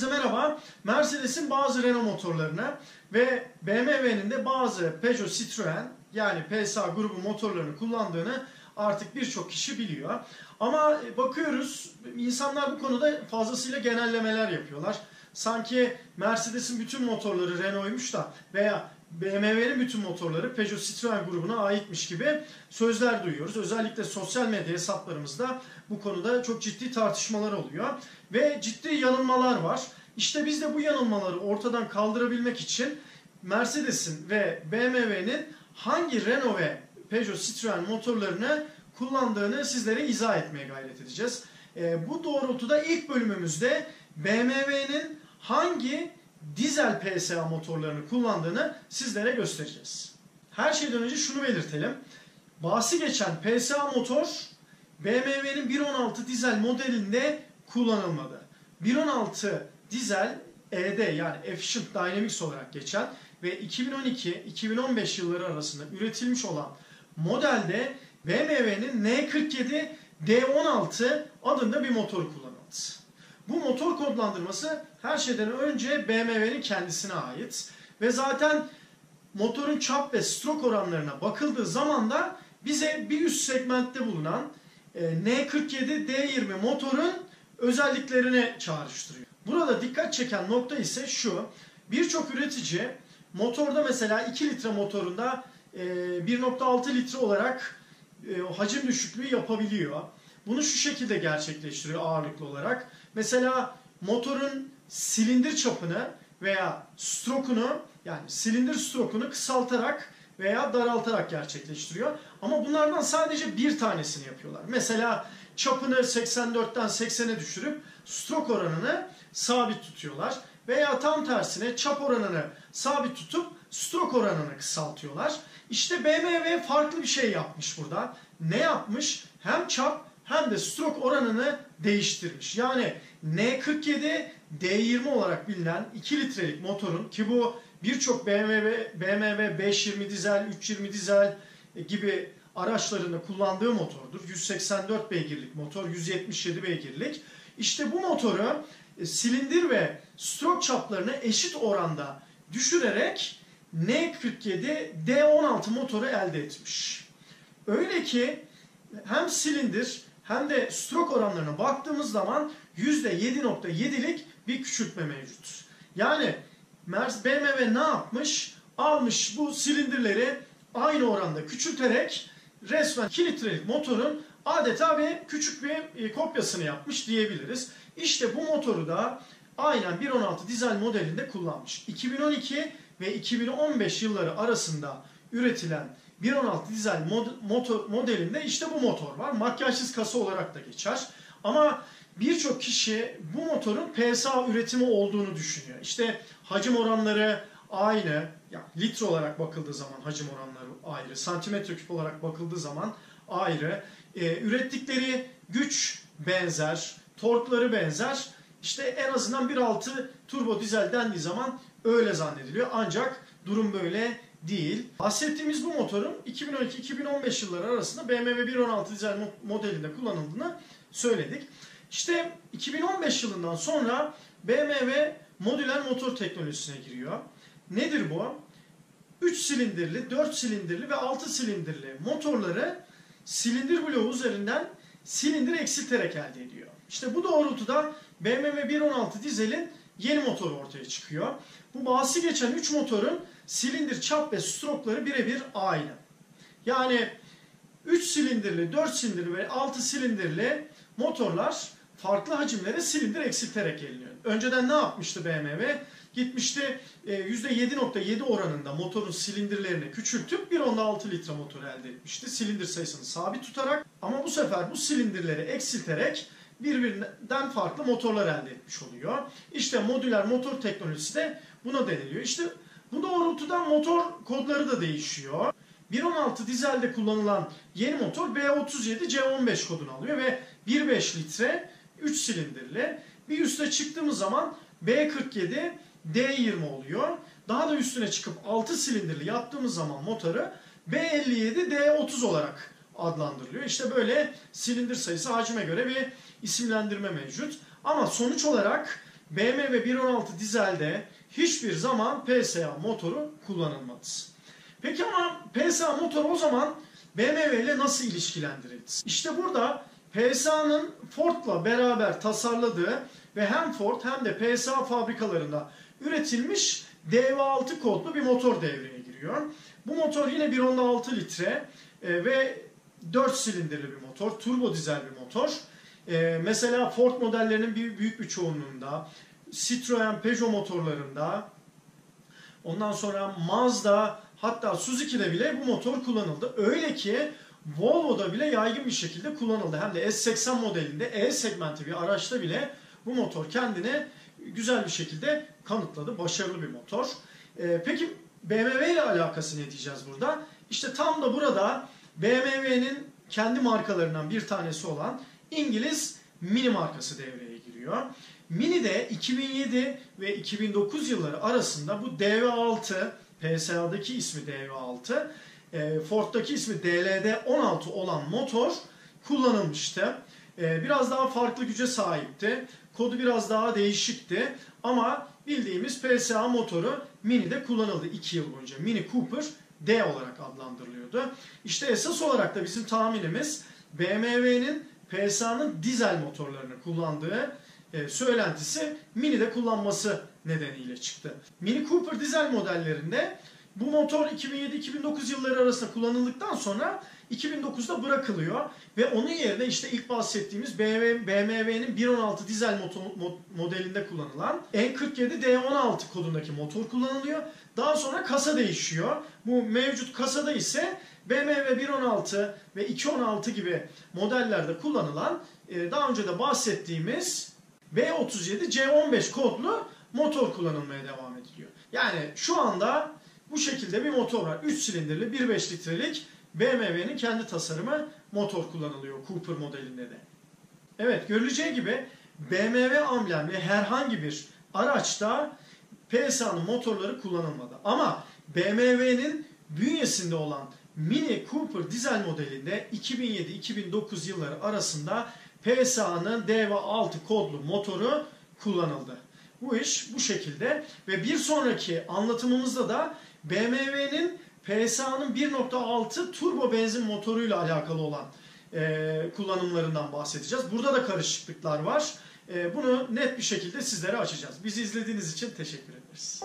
Herkese merhaba. Mercedes'in bazı Renault motorlarına ve BMW'nin de bazı Peugeot Citroen yani PSA grubu motorlarını kullandığını artık birçok kişi biliyor. Ama bakıyoruz insanlar bu konuda fazlasıyla genellemeler yapıyorlar. Sanki Mercedes'in bütün motorları Renault'ymuş da veya BMW'nin bütün motorları Peugeot Citroen grubuna aitmiş gibi sözler duyuyoruz. Özellikle sosyal medya hesaplarımızda bu konuda çok ciddi tartışmalar oluyor. Ve ciddi yanılmalar var. İşte biz de bu yanılmaları ortadan kaldırabilmek için Mercedes'in ve BMW'nin hangi Renault ve Peugeot Citroen motorlarını kullandığını sizlere izah etmeye gayret edeceğiz. E, bu doğrultuda ilk bölümümüzde BMW'nin hangi dizel PSA motorlarını kullandığını sizlere göstereceğiz. Her şeyden önce şunu belirtelim. Bahsi geçen PSA motor BMW'nin 1.16 dizel modelinde kullanılmadı. 1.16 dizel ED yani Efficient Dynamics olarak geçen ve 2012-2015 yılları arasında üretilmiş olan modelde BMW'nin N47 D16 adında bir motor kullanıldı. Bu motor kodlandırması her şeyden önce BMW'nin kendisine ait ve zaten motorun çap ve strok oranlarına bakıldığı zaman da bize bir üst segmentte bulunan e, N47 D20 motorun özelliklerini çağrıştırıyor. Burada dikkat çeken nokta ise şu. Birçok üretici motorda mesela 2 litre motorunda 1.6 e, litre olarak e, hacim düşüklüğü yapabiliyor. Bunu şu şekilde gerçekleştiriyor ağırlıklı olarak. Mesela motorun silindir çapını veya strokunu yani silindir strokunu kısaltarak veya daraltarak gerçekleştiriyor. Ama bunlardan sadece bir tanesini yapıyorlar. Mesela çapını 84'ten 80'e düşürüp strok oranını sabit tutuyorlar. Veya tam tersine çap oranını sabit tutup strok oranını kısaltıyorlar. İşte BMW farklı bir şey yapmış burada. Ne yapmış? Hem çap hem de stroke oranını değiştirmiş. Yani N47 D20 olarak bilinen 2 litrelik motorun ki bu birçok BMW, BMW 520 dizel, 320 dizel gibi araçlarında kullandığı motordur. 184 beygirlik motor, 177 beygirlik. İşte bu motoru e, silindir ve stroke çaplarını eşit oranda düşürerek N47 D16 motoru elde etmiş. Öyle ki hem silindir hem de stroke oranlarına baktığımız zaman %7.7'lik bir küçültme mevcut. Yani BMW ne yapmış? Almış bu silindirleri aynı oranda küçülterek resmen 2 litrelik motorun adeta bir küçük bir e, kopyasını yapmış diyebiliriz. İşte bu motoru da aynen 1.16 dizel modelinde kullanmış. 2012 ve 2015 yılları arasında üretilen 1.16 dizel mod, motor, modelinde işte bu motor var. Makyajsız kasa olarak da geçer. Ama birçok kişi bu motorun PSA üretimi olduğunu düşünüyor. İşte hacim oranları aynı. Yani litre olarak bakıldığı zaman hacim oranları ayrı. Santimetre küp olarak bakıldığı zaman ayrı. Ee, ürettikleri güç benzer. Torkları benzer. İşte en azından 1.6 turbo dizel dendiği zaman öyle zannediliyor. Ancak durum böyle değil. Bahsettiğimiz bu motorun 2012-2015 yılları arasında BMW 1.16 dizel modelinde kullanıldığını söyledik. İşte 2015 yılından sonra BMW modüler motor teknolojisine giriyor. Nedir bu? 3 silindirli, 4 silindirli ve 6 silindirli motorları silindir bloğu üzerinden silindir eksilterek elde ediyor. İşte bu doğrultuda BMW 1.16 dizelin yeni motoru ortaya çıkıyor. Bu bahsi geçen 3 motorun silindir çap ve strokları birebir aynı. Yani 3 silindirli, 4 silindirli ve 6 silindirli motorlar farklı hacimlere silindir eksilterek geliniyor. Önceden ne yapmıştı BMW? Gitmişti %7.7 e, oranında motorun silindirlerini küçültüp 1.6 litre motor elde etmişti. Silindir sayısını sabit tutarak ama bu sefer bu silindirleri eksilterek birbirinden farklı motorlar elde etmiş oluyor. İşte modüler motor teknolojisi de buna deniliyor. İşte bu doğrultuda motor kodları da değişiyor. 1.16 dizelde kullanılan yeni motor B37 C15 kodunu alıyor ve 1.5 litre 3 silindirli. Bir üste çıktığımız zaman B47 D20 oluyor. Daha da üstüne çıkıp 6 silindirli yaptığımız zaman motoru B57 D30 olarak adlandırılıyor. İşte böyle silindir sayısı hacime göre bir isimlendirme mevcut. Ama sonuç olarak BMW 1.6 dizelde hiçbir zaman PSA motoru kullanılmadı. Peki ama PSA motoru o zaman BMW ile nasıl ilişkilendirildi? İşte burada PSA'nın Ford'la beraber tasarladığı ve hem Ford hem de PSA fabrikalarında üretilmiş DV6 kodlu bir motor devreye giriyor. Bu motor yine 1.6 litre e, ve 4 silindirli bir motor, turbo dizel bir motor. E, mesela Ford modellerinin büyük bir çoğunluğunda, Citroen, Peugeot motorlarında, ondan sonra Mazda, hatta Suzuki'de bile bu motor kullanıldı. Öyle ki Volvo'da bile yaygın bir şekilde kullanıldı. Hem de S80 modelinde E segmenti bir araçta bile bu motor kendini güzel bir şekilde kanıtladı. Başarılı bir motor. Ee, peki BMW ile alakası ne diyeceğiz burada? İşte tam da burada BMW'nin kendi markalarından bir tanesi olan İngiliz Mini markası devreye giriyor. Mini de 2007 ve 2009 yılları arasında bu DV6, PSA'daki ismi DV6, e, Ford'daki ismi DLD16 olan motor kullanılmıştı. E, biraz daha farklı güce sahipti. Kodu biraz daha değişikti. Ama bildiğimiz PSA motoru Mini'de kullanıldı 2 yıl boyunca. Mini Cooper D olarak adlandırılıyordu. İşte esas olarak da bizim tahminimiz BMW'nin PSA'nın dizel motorlarını kullandığı e, söylentisi Mini'de kullanması nedeniyle çıktı. Mini Cooper dizel modellerinde bu motor 2007-2009 yılları arasında kullanıldıktan sonra 2009'da bırakılıyor ve onun yerine işte ilk bahsettiğimiz BMW'nin 1.16 dizel motor, modelinde kullanılan N47 D16 kodundaki motor kullanılıyor. Daha sonra kasa değişiyor. Bu mevcut kasada ise BMW 1.16 ve 2.16 gibi modellerde kullanılan e, daha önce de bahsettiğimiz V37 C15 kodlu motor kullanılmaya devam ediliyor. Yani şu anda bu şekilde bir motor var. 3 silindirli 1.5 litrelik BMW'nin kendi tasarımı motor kullanılıyor Cooper modelinde de. Evet görüleceği gibi BMW amblemli herhangi bir araçta PSA'nın motorları kullanılmadı. Ama BMW'nin bünyesinde olan Mini Cooper dizel modelinde 2007-2009 yılları arasında PSA'nın DV6 kodlu motoru kullanıldı. Bu iş bu şekilde ve bir sonraki anlatımımızda da BMW'nin PSA'nın 1.6 turbo benzin motoruyla alakalı olan e, kullanımlarından bahsedeceğiz. Burada da karışıklıklar var. E, bunu net bir şekilde sizlere açacağız. Bizi izlediğiniz için teşekkür ederiz.